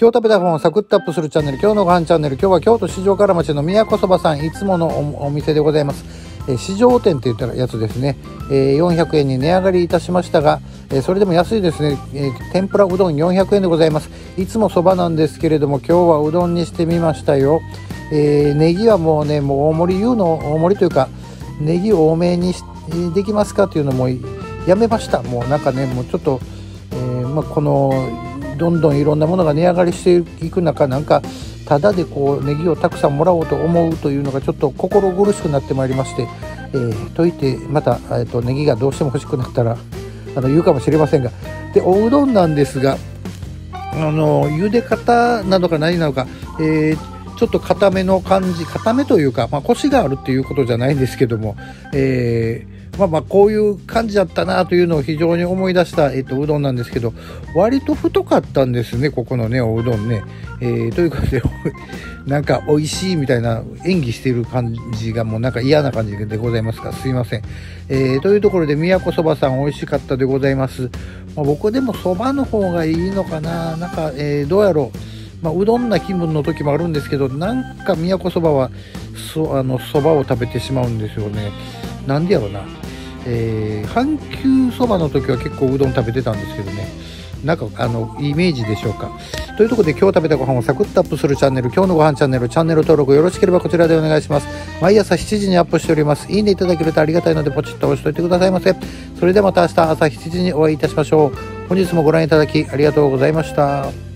今日食べた本をサクッとアップするチャンネル、今日のご飯チャンネル、今日は京都市場から町の宮古そばさん、いつものお店でございます。えー、市場店って言ったらやつですね、えー、400円に値上がりいたしましたが、えー、それでも安いですね、えー、天ぷらうどん400円でございます。いつもそばなんですけれども、今日はうどんにしてみましたよ。えー、ネギはもうね、もう大盛り言うの、大盛りというか、ネギ多めにできますかっていうのもやめました。もうなんかね、もうちょっと、えーまあ、このどんどんいろんなものが値上がりしていく中なんかただでこうネギをたくさんもらおうと思うというのがちょっと心苦しくなってまいりまして、えー、といてまた、えーと、ネギがどうしても欲しくなったらあの言うかもしれませんがでおうどんなんですがあの茹で方なのか何なのか、えー、ちょっと固めの感じ固めというか、まあ、コシがあるっていうことじゃないんですけども、えーまあまあこういう感じだったなというのを非常に思い出した、えっと、うどんなんですけど割と太かったんですねここのねおうどんね。えー、ということで なんか美味しいみたいな演技してる感じがもうなんか嫌な感じでございますがすいません。えー、というところで宮古そばさん美味しかったでございます。まあ、僕でもそばの方がいいのかななんか、えー、どうやろう。まあ、うどんな気分の時もあるんですけどなんか宮古そばはそあのそばを食べてしまうんですよね。なんでやろな。えー、阪急そばの時は結構うどん食べてたんですけどね。なんかあのイメージでしょうか。というところで今日食べたご飯をサクッとアップするチャンネル。今日のご飯チャンネルチャンネル登録よろしければこちらでお願いします。毎朝7時にアップしております。いいねいただけるとありがたいのでポチッと押しといてくださいませ。それではまた明日朝7時にお会いいたしましょう。本日もご覧いただきありがとうございました。